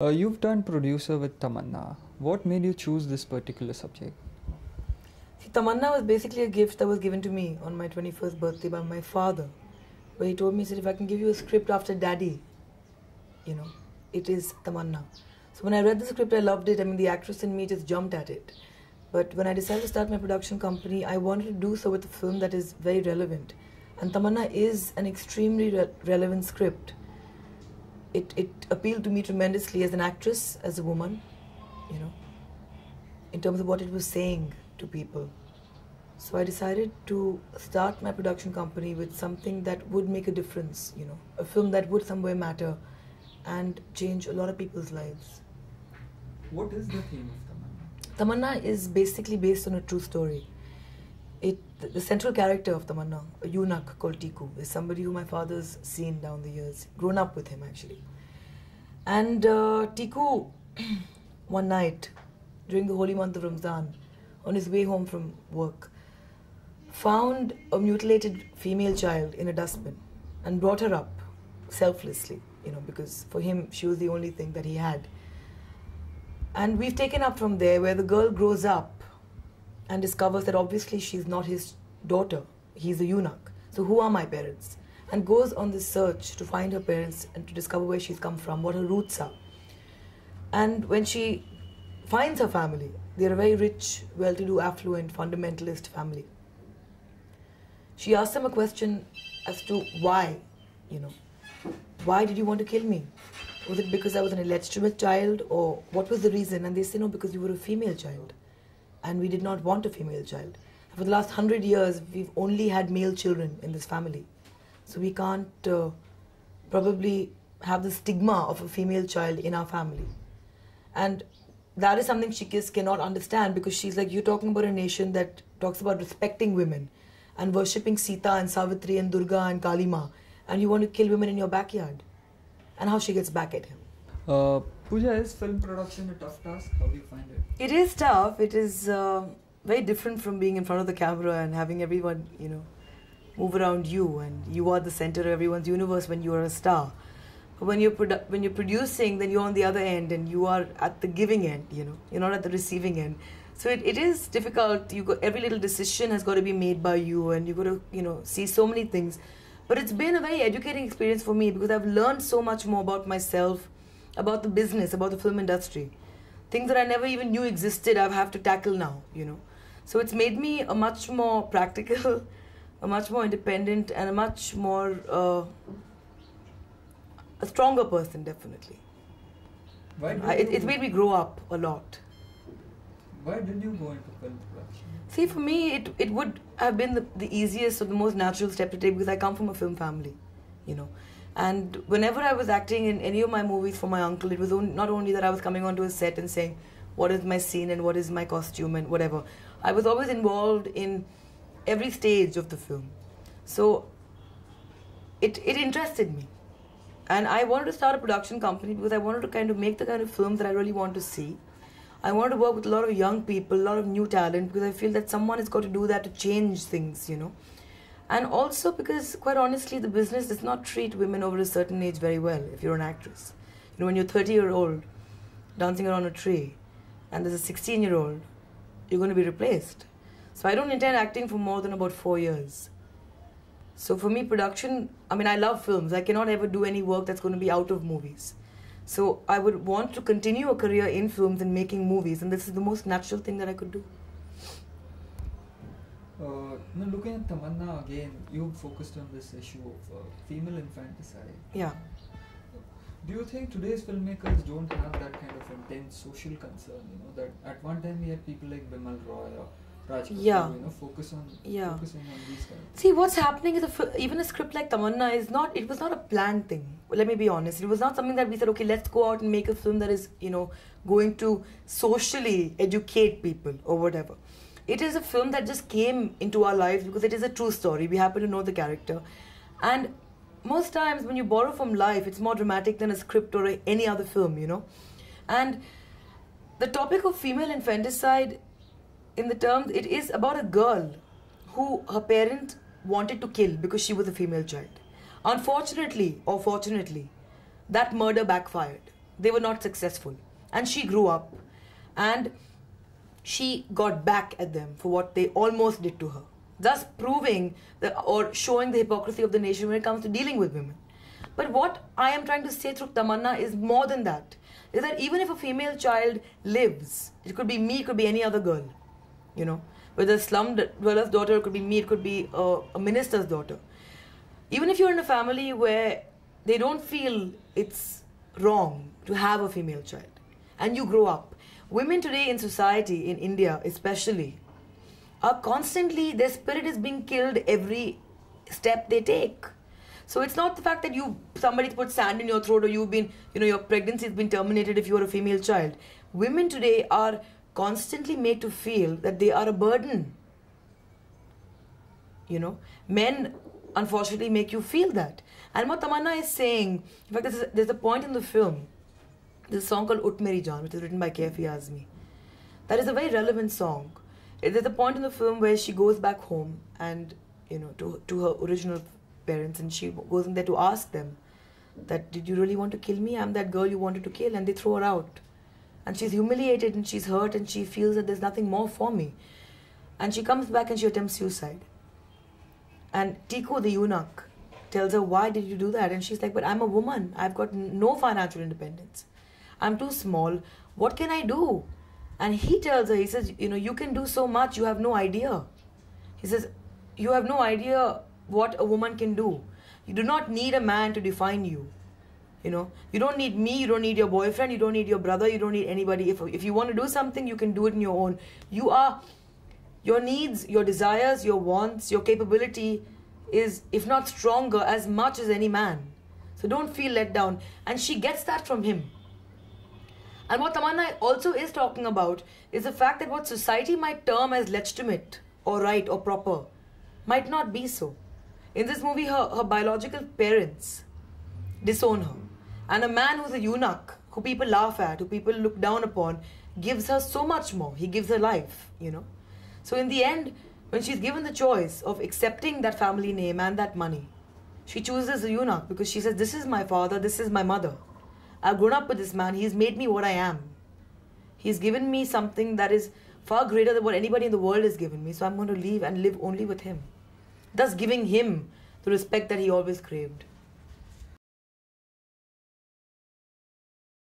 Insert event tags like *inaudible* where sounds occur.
Uh, you've done producer with Tamanna. What made you choose this particular subject? See, Tamanna was basically a gift that was given to me on my 21st birthday by my father, where he told me, he said, if I can give you a script after daddy, you know, it is Tamanna. So when I read the script, I loved it. I mean, the actress in me just jumped at it. But when I decided to start my production company, I wanted to do so with a film that is very relevant. And Tamanna is an extremely re- relevant script. It, it appealed to me tremendously as an actress, as a woman, you know, in terms of what it was saying to people. So I decided to start my production company with something that would make a difference, you know, a film that would somewhere matter and change a lot of people's lives. What is the theme of Tamanna? Tamanna is basically based on a true story. It the central character of Tamanna, a eunuch called Tiku, is somebody who my father's seen down the years, grown up with him actually. And uh, Tiku, *clears throat* one night during the holy month of Ramzan, on his way home from work, found a mutilated female child in a dustbin and brought her up selflessly, you know, because for him she was the only thing that he had. And we've taken up from there where the girl grows up and discovers that obviously she's not his daughter, he's a eunuch. So, who are my parents? And goes on this search to find her parents and to discover where she's come from, what her roots are. And when she finds her family, they're a very rich, well to do, affluent, fundamentalist family. She asks them a question as to why, you know, why did you want to kill me? Was it because I was an illegitimate child or what was the reason? And they say, no, because you were a female child. And we did not want a female child. For the last hundred years, we've only had male children in this family. So we can't uh, probably have the stigma of a female child in our family. And that is something she cannot understand because she's like, you're talking about a nation that talks about respecting women and worshipping Sita and Savitri and Durga and Kalima, and you want to kill women in your backyard. And how she gets back at him. Uh, Pooja, is film production a tough task? How do you find it? It is tough. It is uh, very different from being in front of the camera and having everyone, you know, move around you, and you are the center of everyone's universe when you are a star. But when you're produ- when you're producing, then you're on the other end, and you are at the giving end. You know, you're not at the receiving end. So it, it is difficult. You got every little decision has got to be made by you, and you got to you know see so many things. But it's been a very educating experience for me because I've learned so much more about myself, about the business, about the film industry. Things that I never even knew existed, I have to tackle now, you know. So it's made me a much more practical, *laughs* a much more independent, and a much more, uh, a stronger person, definitely. Why I, it, it's made me grow up a lot. Why did you go into film production? See, for me, it, it would have been the, the easiest or the most natural step to take because I come from a film family, you know. And whenever I was acting in any of my movies for my uncle, it was on, not only that I was coming onto a set and saying, what is my scene and what is my costume and whatever. I was always involved in every stage of the film. So it, it interested me. And I wanted to start a production company because I wanted to kind of make the kind of films that I really want to see. I wanted to work with a lot of young people, a lot of new talent, because I feel that someone has got to do that to change things, you know. And also because, quite honestly, the business does not treat women over a certain age very well if you're an actress. You know, when you're 30 year old dancing around a tree and there's a 16 year old, you're going to be replaced. So I don't intend acting for more than about four years. So for me, production, I mean, I love films. I cannot ever do any work that's going to be out of movies. So I would want to continue a career in films and making movies, and this is the most natural thing that I could do. Uh, looking at Tamanna again, you focused on this issue of uh, female infanticide. Yeah. Do you think today's filmmakers don't have that kind of intense social concern? You know that at one time we had people like Bimal Roy or Raj Kapoor, Yeah. you know, focus on Yeah. focusing on these kind. Of See, what's happening is a, even a script like Tamanna is not, it was not a planned thing. Let me be honest. It was not something that we said, okay, let's go out and make a film that is, you know, going to socially educate people or whatever. It is a film that just came into our lives because it is a true story. We happen to know the character. And most times when you borrow from life, it's more dramatic than a script or a, any other film, you know. And the topic of female infanticide in the terms it is about a girl who her parent wanted to kill because she was a female child unfortunately or fortunately that murder backfired they were not successful. And she grew up and she got back at them for what they almost did to her, thus proving the, or showing the hypocrisy of the nation when it comes to dealing with women. But what I am trying to say through Tamanna is more than that. Is that even if a female child lives, it could be me, it could be any other girl, you know, whether a slum dweller's daughter, it could be me, it could be a, a minister's daughter. Even if you're in a family where they don't feel it's wrong to have a female child, and you grow up, women today in society, in India especially, are constantly, their spirit is being killed every step they take. So it's not the fact that you somebody put sand in your throat or you've been, you know, your pregnancy has been terminated if you are a female child. Women today are constantly made to feel that they are a burden. You know, men unfortunately make you feel that. And what Tamanna is saying, in fact, there's a, there's a point in the film, a song called Ut Meri Jaan, which is written by Kaifi Azmi. That is a very relevant song. There's a point in the film where she goes back home and, you know, to, to her original parents and she goes in there to ask them that, did you really want to kill me? I'm that girl you wanted to kill. And they throw her out. And she's humiliated and she's hurt and she feels that there's nothing more for me. And she comes back and she attempts suicide. And Tiku, the eunuch, tells her, Why did you do that? And she's like, But I'm a woman. I've got no financial independence. I'm too small. What can I do? And he tells her, He says, You know, you can do so much. You have no idea. He says, You have no idea what a woman can do. You do not need a man to define you. You know, you don't need me, you don't need your boyfriend, you don't need your brother, you don't need anybody. If, if you want to do something, you can do it in your own. You are your needs, your desires, your wants, your capability is, if not stronger, as much as any man. So don't feel let down. And she gets that from him. And what Tamanna also is talking about is the fact that what society might term as legitimate or right or proper might not be so. In this movie, her, her biological parents disown her. And a man who's a eunuch, who people laugh at, who people look down upon, gives her so much more. He gives her life, you know. So in the end, when she's given the choice of accepting that family name and that money, she chooses the eunuch because she says, This is my father, this is my mother. I've grown up with this man, he's made me what I am. He's given me something that is far greater than what anybody in the world has given me, so I'm going to leave and live only with him. Thus, giving him the respect that he always craved.